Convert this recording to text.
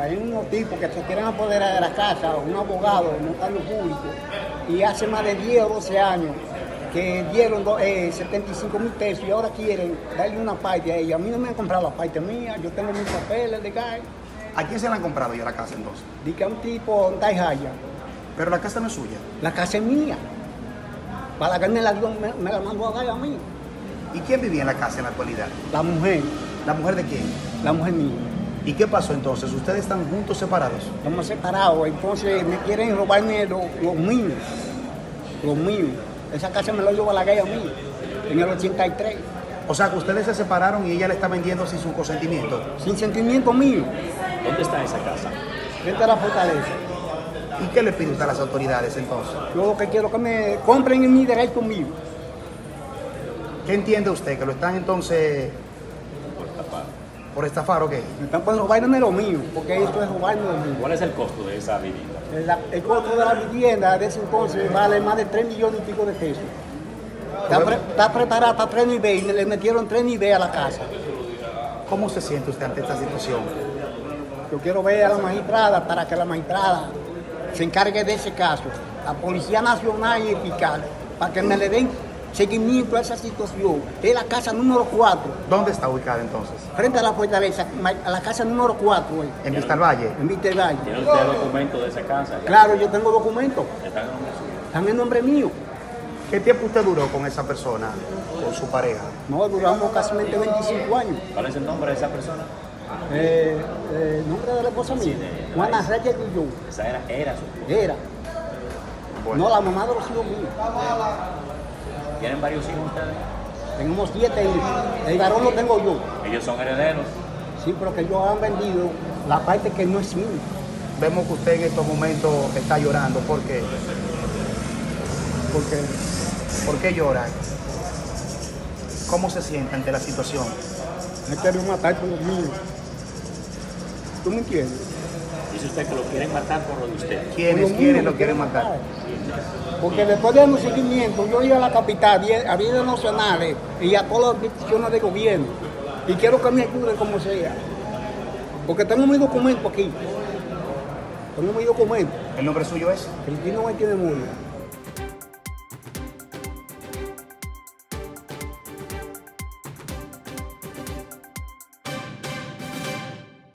Hay unos tipos que se quieren apoderar de la casa, un abogado, no está en lo público, y hace más de 10 o 12 años que dieron do- eh, 75 mil pesos y ahora quieren darle una parte a ella. A mí no me han comprado la parte mía, yo tengo mis papeles de CAE. ¿A quién se la han comprado ya la casa entonces? Di que a un tipo en Taijaya, Pero la casa no es suya. la casa es mía. Para que me la, me, me la mandó a dar a mí. ¿Y quién vivía en la casa en la actualidad? La mujer, ¿La mujer de quién? la mujer mía. ¿Y qué pasó entonces? ¿Ustedes están juntos separados? Estamos separados, entonces me quieren robarme los los míos. Los míos. Esa casa me la dio Balaguer a mí, en el 83. O sea, que ustedes se separaron y ella le está vendiendo sin su consentimiento. Sin sentimiento mío, ¿Dónde está esa casa? frente a la fortaleza. ¿Y qué le pide usted a las autoridades entonces? Yo lo que quiero es que me compren en mi derecho mío. ¿Qué entiende usted? ¿Que lo están entonces por estafar o qué? Me están poniendo robarme lo mío, porque esto es robarme lo mío. ¿Cuál es el costo de esa vivienda? El, el costo de la vivienda de ese entonces vale más de 3 millones y pico de pesos. Está, pre- está preparada para tres niveles y le metieron tres niveles a la casa. ¿Cómo se siente usted ante esta situación? Yo quiero ver a la magistrada para que la magistrada se encargue de ese caso. La Policía Nacional y el fiscal, para que me le den seguimiento a esa situación. Es la casa número 4, ¿Dónde está ubicada entonces? frente a la fortaleza, a la casa número 4, eh, En Vista al Valle. en Vitervalle. ¿Tiene usted documento de esa casa? Claro, yo tengo documentos, ¿Está en nombre suyo? están en nombre mío. ¿Qué tiempo usted duró con esa persona, con su pareja? No, duramos casi 25 años. ¿Cuál es el nombre de esa persona? Eh, eh, nombre de la esposa mía, Juana Reyes Guillón, Esa era, era su esposa. era. Bueno. No, la mamá de los hijos míos. ¿Tienen varios hijos ustedes? Tenemos siete hijos. El varón lo tengo yo. Ellos son herederos. Sí, pero que ellos han vendido la parte que no es mía. Vemos que usted en estos momentos está llorando. ¿Por qué? Porque ¿Por qué llora? ¿Cómo se siente ante la situación? me quieren matar por los míos. ¿Tú me entiendes? Dice usted que lo quieren matar por lo de usted. ¿Quiénes, quiénes lo me quieren matar? Porque después de un seguimiento, yo iba a la capital, a bienes nacionales y a todas las instituciones de gobierno. Y quiero que me ayuden como sea. Porque tengo mi documento aquí. Tengo mi documento. ¿El nombre suyo es? El no me tiene muy.